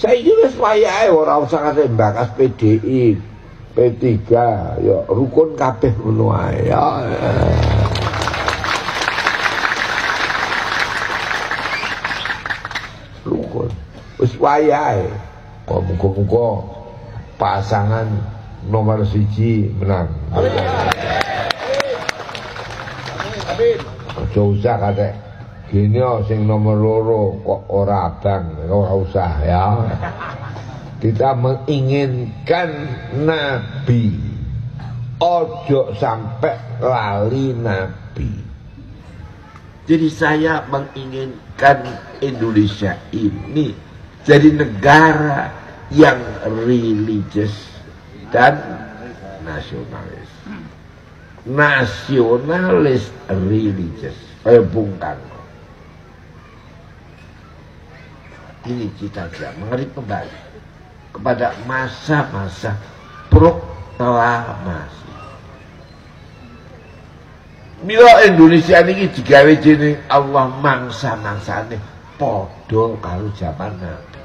Saiki wis wayahe ora usah kate mbakas PDI, P3, ya rukun kabeh ngono ae ya. Rukun. Wis wayahe. Kok muga-muga pasangan nomor siji menang. Aja usah kate gini oh, sing nomor loro kok ora abang, ora usah ya. Kita menginginkan Nabi. Ojo sampai lali Nabi. Jadi saya menginginkan Indonesia ini jadi negara yang religious dan nasionalis. Nasionalis religious. Kayak Bung. Ini cita-cita mengeri kembali kepada masa-masa proklamasi. Mila Indonesia ini digawe jeneng Allah mangsa-mangsane padha karo zaman Nabi.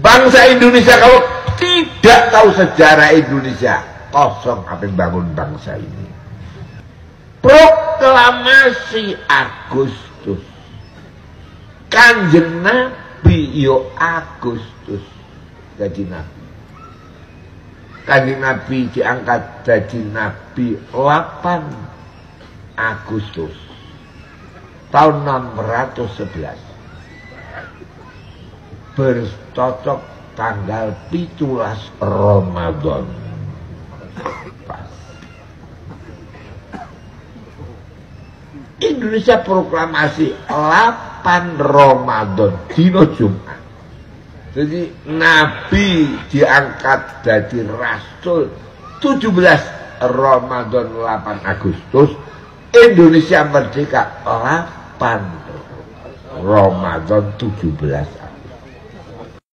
Bangsa Indonesia kalau tidak tahu sejarah Indonesia, kosong apa bangun bangsa ini. Proklamasi Agustus. Kanjeng Nabi yo Agustus jadi Nabi. Kanjeng Nabi diangkat jadi Nabi 8 Agustus tahun 611 bercocok tanggal 17 Ramadan. Pas Indonesia proklamasi 8 Ramadan dino Jumat. Jadi Nabi diangkat jadi Rasul 17 Ramadan 8 Agustus Indonesia merdeka 8 Ramadan 17